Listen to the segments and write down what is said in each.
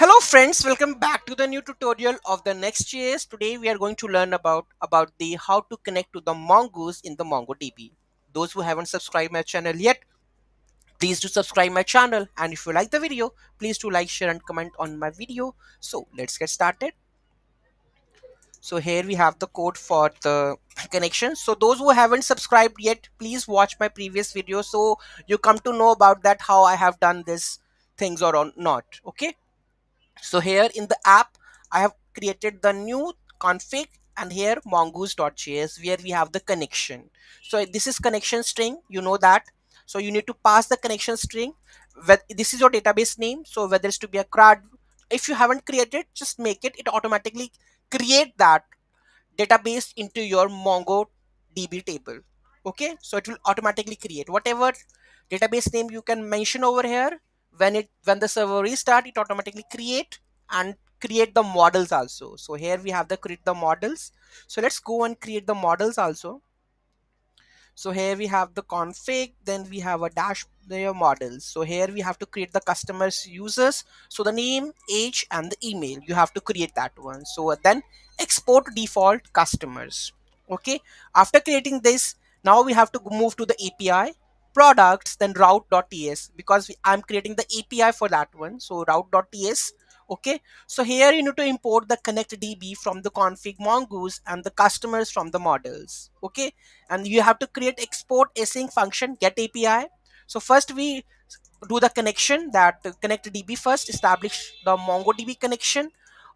Hello friends, welcome back to the new tutorial of the next Next.js. Today we are going to learn about, about the how to connect to the Mongoose in the MongoDB. Those who haven't subscribed my channel yet, please do subscribe my channel and if you like the video, please do like, share and comment on my video. So let's get started. So here we have the code for the connection. So those who haven't subscribed yet, please watch my previous video so you come to know about that how I have done this things or not. Okay so here in the app i have created the new config and here mongoose.js where we have the connection. So this is connection string. You know that. So you need to pass the connection string. This is your database name. So whether it's to be a crud if you haven't created just make it it automatically create that database into your mongodb table. Okay? So it will automatically create. Whatever database name you can mention over here when it when the server restart it automatically create and create the models also. So here we have the create the models. So let's go and create the models also. So here we have the config then we have a dash their models so here we have to create the customers users. So the name age and the email. You have to create that one. So then export default customers. Okay? After creating this now we have to move to the api products then route.ts because i'm creating the api for that one. So route.ts okay. So here you need to import the connect db from the config mongoose and the customers from the models okay. And you have to create export async function get api so first we do the connection that connect db first establish the mongodb connection.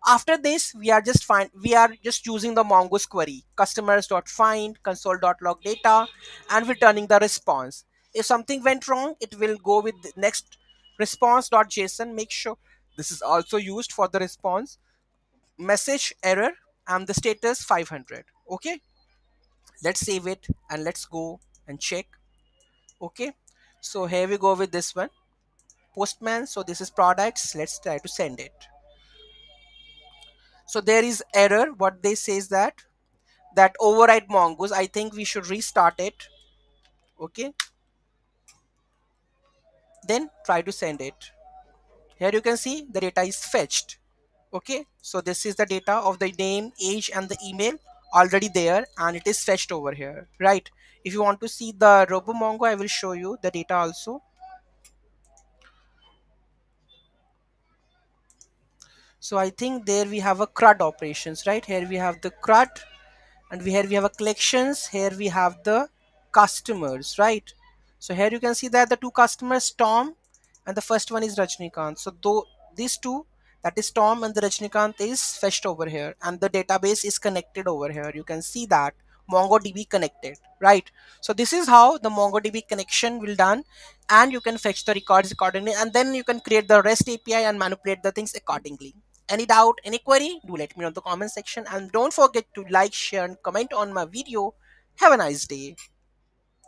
After this we are just find we are just using the mongoose query customers.find console.log data and returning the response if something went wrong it will go with the next response.json make sure this is also used for the response. Message error and the status 500 okay? Let's save it and let's go and check. Okay? So here we go with this one. Postman. So this is products. Let's try to send it. So there is error. What they says that that override mongoose. I think we should restart it. Okay then try to send it. Here you can see the data is fetched. Okay so this is the data of the name age and the email already there and it is fetched over here right? If you want to see the robomongo i will show you the data also. So i think there we have a crud operations right? Here we have the crud and we here we have a collections here we have the customers right so here you can see that the two customers Tom and the first one is Rajnikant. So though these two that is Tom and the Rajnikant is fetched over here and the database is connected over here. You can see that MongoDB connected, right? So this is how the MongoDB connection will done and you can fetch the records accordingly and then you can create the REST API and manipulate the things accordingly. Any doubt, any query, do let me know in the comment section and don't forget to like, share and comment on my video. Have a nice day.